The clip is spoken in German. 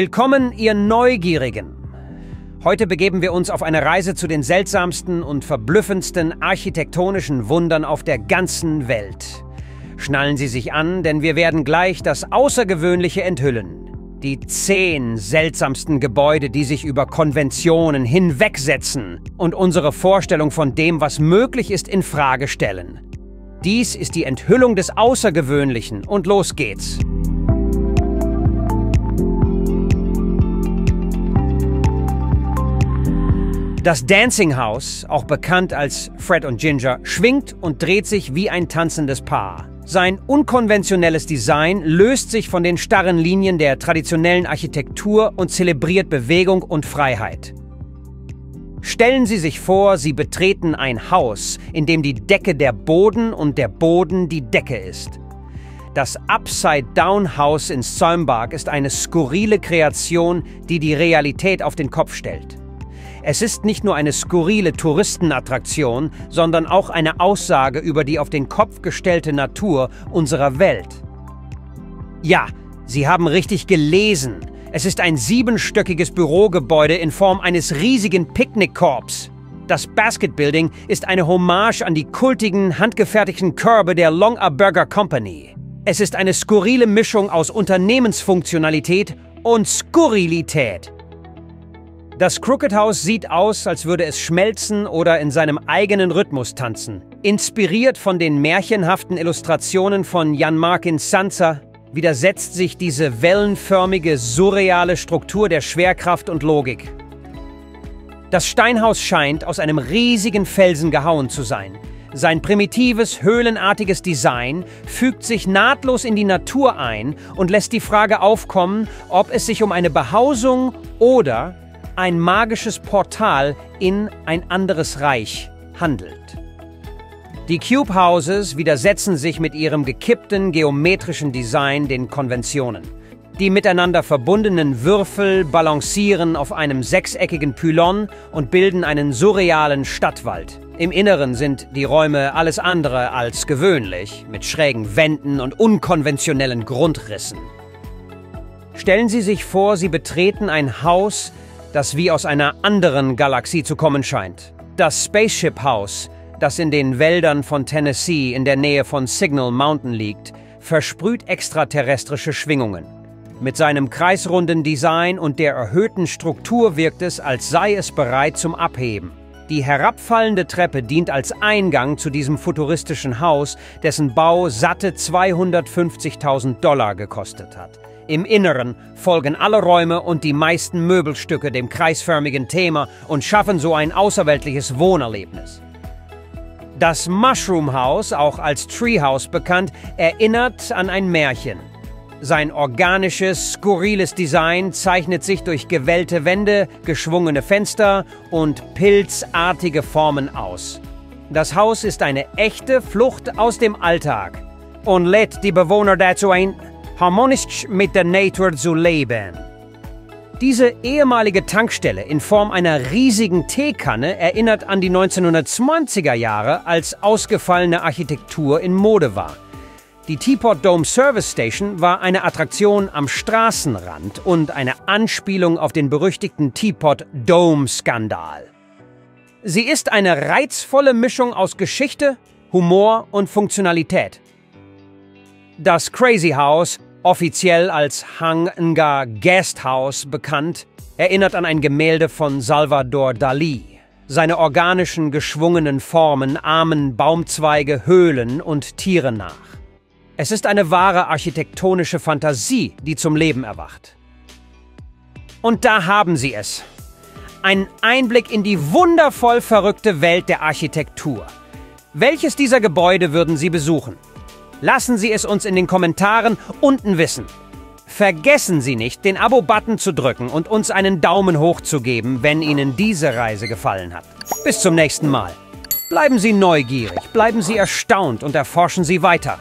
Willkommen, ihr Neugierigen. Heute begeben wir uns auf eine Reise zu den seltsamsten und verblüffendsten architektonischen Wundern auf der ganzen Welt. Schnallen Sie sich an, denn wir werden gleich das Außergewöhnliche enthüllen. Die zehn seltsamsten Gebäude, die sich über Konventionen hinwegsetzen und unsere Vorstellung von dem, was möglich ist, in Frage stellen. Dies ist die Enthüllung des Außergewöhnlichen und los geht's. Das Dancing House, auch bekannt als Fred und Ginger, schwingt und dreht sich wie ein tanzendes Paar. Sein unkonventionelles Design löst sich von den starren Linien der traditionellen Architektur und zelebriert Bewegung und Freiheit. Stellen Sie sich vor, Sie betreten ein Haus, in dem die Decke der Boden und der Boden die Decke ist. Das Upside-Down-Haus in Solmbach ist eine skurrile Kreation, die die Realität auf den Kopf stellt. Es ist nicht nur eine skurrile Touristenattraktion, sondern auch eine Aussage über die auf den Kopf gestellte Natur unserer Welt. Ja, Sie haben richtig gelesen. Es ist ein siebenstöckiges Bürogebäude in Form eines riesigen Picknickkorbs. Das Basket Building ist eine Hommage an die kultigen, handgefertigten Körbe der Long A Burger Company. Es ist eine skurrile Mischung aus Unternehmensfunktionalität und Skurrilität. Das Crooked House sieht aus, als würde es schmelzen oder in seinem eigenen Rhythmus tanzen. Inspiriert von den märchenhaften Illustrationen von Jan Markin Sansa widersetzt sich diese wellenförmige, surreale Struktur der Schwerkraft und Logik. Das Steinhaus scheint aus einem riesigen Felsen gehauen zu sein. Sein primitives, höhlenartiges Design fügt sich nahtlos in die Natur ein und lässt die Frage aufkommen, ob es sich um eine Behausung oder ein magisches Portal in ein anderes Reich handelt. Die Cube Houses widersetzen sich mit ihrem gekippten geometrischen Design den Konventionen. Die miteinander verbundenen Würfel balancieren auf einem sechseckigen Pylon und bilden einen surrealen Stadtwald. Im Inneren sind die Räume alles andere als gewöhnlich, mit schrägen Wänden und unkonventionellen Grundrissen. Stellen Sie sich vor, Sie betreten ein Haus, das wie aus einer anderen Galaxie zu kommen scheint. Das Spaceship House, das in den Wäldern von Tennessee in der Nähe von Signal Mountain liegt, versprüht extraterrestrische Schwingungen. Mit seinem kreisrunden Design und der erhöhten Struktur wirkt es, als sei es bereit zum Abheben. Die herabfallende Treppe dient als Eingang zu diesem futuristischen Haus, dessen Bau satte 250.000 Dollar gekostet hat. Im Inneren folgen alle Räume und die meisten Möbelstücke dem kreisförmigen Thema und schaffen so ein außerweltliches Wohnerlebnis. Das Mushroom House, auch als Treehouse bekannt, erinnert an ein Märchen. Sein organisches, skurriles Design zeichnet sich durch gewellte Wände, geschwungene Fenster und pilzartige Formen aus. Das Haus ist eine echte Flucht aus dem Alltag und lädt die Bewohner dazu ein, harmonisch mit der Natur zu leben. Diese ehemalige Tankstelle in Form einer riesigen Teekanne erinnert an die 1920er Jahre, als ausgefallene Architektur in Mode war. Die Teapot Dome Service Station war eine Attraktion am Straßenrand und eine Anspielung auf den berüchtigten Teapot Dome Skandal. Sie ist eine reizvolle Mischung aus Geschichte, Humor und Funktionalität. Das Crazy House offiziell als Hang Nga Guest House bekannt, erinnert an ein Gemälde von Salvador Dali. Seine organischen, geschwungenen Formen ahmen Baumzweige, Höhlen und Tiere nach. Es ist eine wahre architektonische Fantasie, die zum Leben erwacht. Und da haben Sie es. Ein Einblick in die wundervoll verrückte Welt der Architektur. Welches dieser Gebäude würden Sie besuchen? Lassen Sie es uns in den Kommentaren unten wissen. Vergessen Sie nicht, den Abo-Button zu drücken und uns einen Daumen hoch zu geben, wenn Ihnen diese Reise gefallen hat. Bis zum nächsten Mal. Bleiben Sie neugierig, bleiben Sie erstaunt und erforschen Sie weiter.